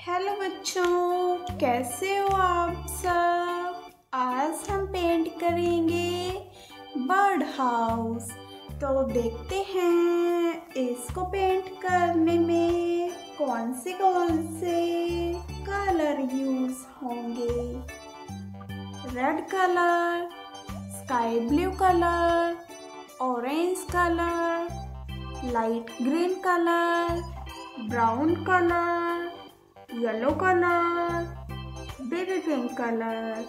Hello बच्चों। कैसे हो आप सब? आज हम पेंट करेंगे बर्ड हाउस तो देखते हैं इसको पेंट करने में कौन से कौन से कलर यूज़ होंगे। Red colour sky blue colour orange colour light green colour brown colour yellow colour baby pink colour